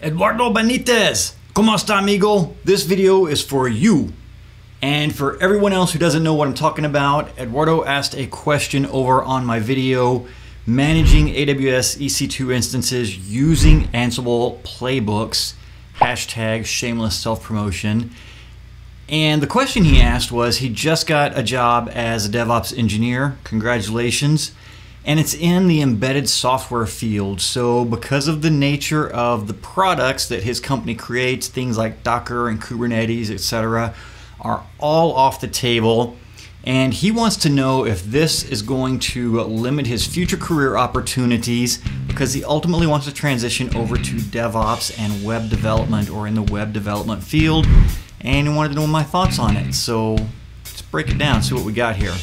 Eduardo Benitez, ¿Cómo está, amigo? This video is for you. And for everyone else who doesn't know what I'm talking about, Eduardo asked a question over on my video managing AWS EC2 instances using Ansible playbooks, hashtag shameless self-promotion. And the question he asked was he just got a job as a DevOps engineer. Congratulations and it's in the embedded software field. So, because of the nature of the products that his company creates, things like Docker and Kubernetes, etc., are all off the table. And he wants to know if this is going to limit his future career opportunities because he ultimately wants to transition over to DevOps and web development or in the web development field. And he wanted to know my thoughts on it. So, let's break it down, see what we got here.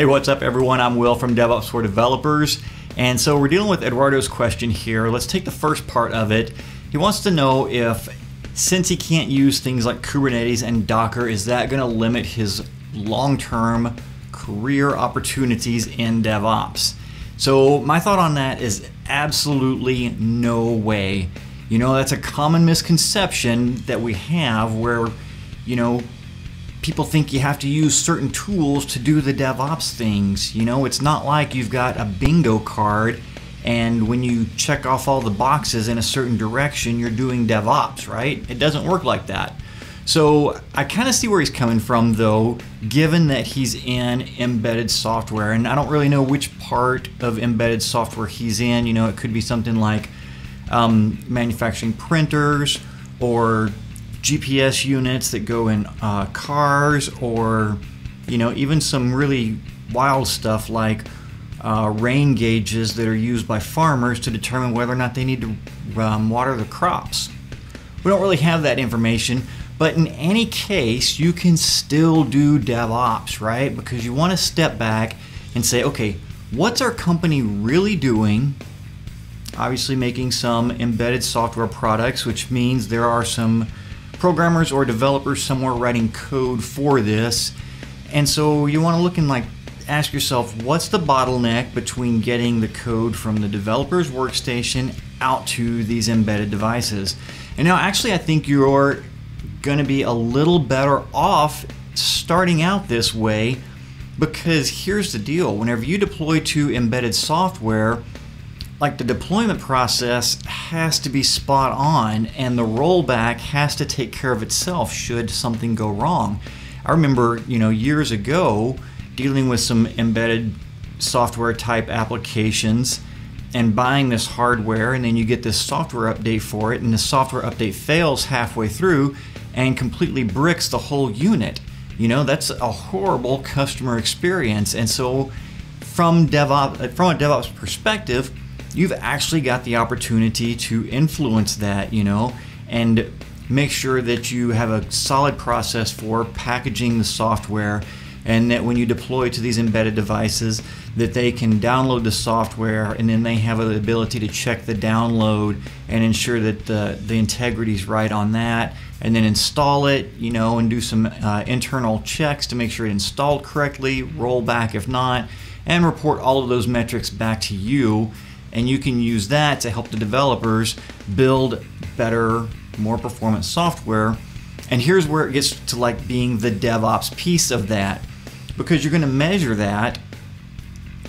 Hey, what's up, everyone? I'm Will from DevOps for Developers. And so we're dealing with Eduardo's question here. Let's take the first part of it. He wants to know if, since he can't use things like Kubernetes and Docker, is that going to limit his long term career opportunities in DevOps? So, my thought on that is absolutely no way. You know, that's a common misconception that we have where, you know, people think you have to use certain tools to do the DevOps things. You know, it's not like you've got a bingo card and when you check off all the boxes in a certain direction, you're doing DevOps, right? It doesn't work like that. So I kind of see where he's coming from, though, given that he's in embedded software. And I don't really know which part of embedded software he's in. You know, it could be something like um, manufacturing printers or GPS units that go in uh, cars, or you know, even some really wild stuff like uh, rain gauges that are used by farmers to determine whether or not they need to um, water the crops. We don't really have that information, but in any case, you can still do DevOps, right? Because you want to step back and say, okay, what's our company really doing? Obviously, making some embedded software products, which means there are some programmers or developers somewhere writing code for this. And so you want to look and like ask yourself what's the bottleneck between getting the code from the developer's workstation out to these embedded devices. And now actually I think you're going to be a little better off starting out this way because here's the deal whenever you deploy to embedded software like the deployment process has to be spot on and the rollback has to take care of itself should something go wrong. I remember, you know, years ago dealing with some embedded software type applications and buying this hardware and then you get this software update for it and the software update fails halfway through and completely bricks the whole unit. You know, that's a horrible customer experience. And so from DevOps from a DevOps perspective, you've actually got the opportunity to influence that, you know, and make sure that you have a solid process for packaging the software and that when you deploy to these embedded devices that they can download the software and then they have the ability to check the download and ensure that the, the integrity is right on that and then install it you know and do some uh, internal checks to make sure it installed correctly roll back if not and report all of those metrics back to you and you can use that to help the developers build better, more performant software. And here's where it gets to like being the DevOps piece of that. Because you're going to measure that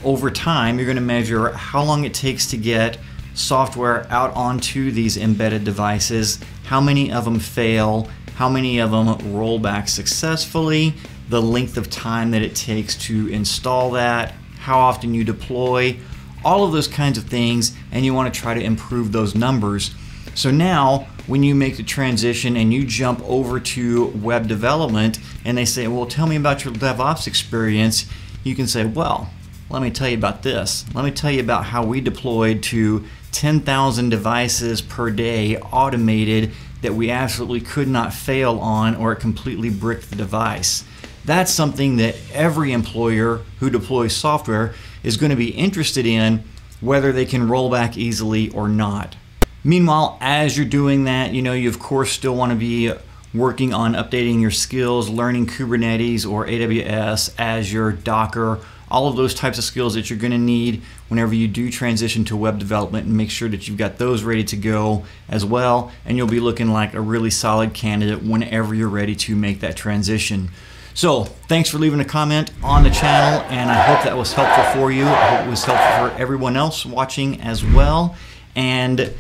over time. You're going to measure how long it takes to get software out onto these embedded devices, how many of them fail, how many of them roll back successfully, the length of time that it takes to install that, how often you deploy, all of those kinds of things, and you want to try to improve those numbers. So now, when you make the transition and you jump over to web development, and they say, Well, tell me about your DevOps experience, you can say, Well, let me tell you about this. Let me tell you about how we deployed to 10,000 devices per day automated that we absolutely could not fail on or it completely bricked the device. That's something that every employer who deploys software is going to be interested in whether they can roll back easily or not. Meanwhile, as you're doing that, you know, you of course still want to be working on updating your skills, learning Kubernetes or AWS, Azure, Docker, all of those types of skills that you're going to need whenever you do transition to web development and make sure that you've got those ready to go as well and you'll be looking like a really solid candidate whenever you're ready to make that transition. So thanks for leaving a comment on the channel and I hope that was helpful for you. I hope it was helpful for everyone else watching as well. And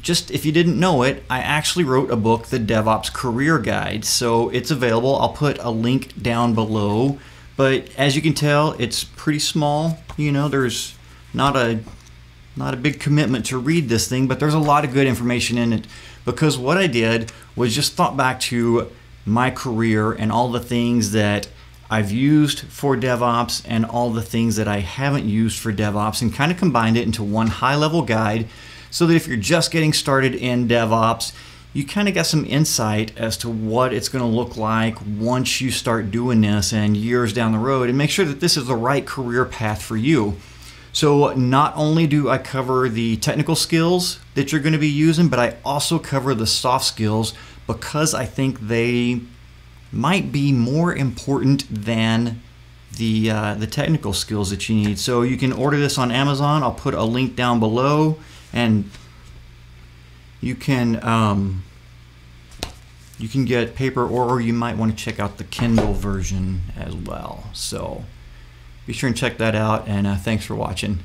just if you didn't know it, I actually wrote a book, The DevOps Career Guide. So it's available. I'll put a link down below. But as you can tell, it's pretty small. You know, there's not a not a big commitment to read this thing, but there's a lot of good information in it because what I did was just thought back to my career and all the things that I've used for DevOps and all the things that I haven't used for DevOps and kind of combined it into one high level guide so that if you're just getting started in DevOps, you kind of got some insight as to what it's going to look like once you start doing this and years down the road and make sure that this is the right career path for you. So not only do I cover the technical skills that you're going to be using, but I also cover the soft skills because I think they might be more important than the uh, the technical skills that you need. So you can order this on Amazon. I'll put a link down below and you can um, you can get paper or you might want to check out the Kindle version as well. So be sure and check that out and uh, thanks for watching.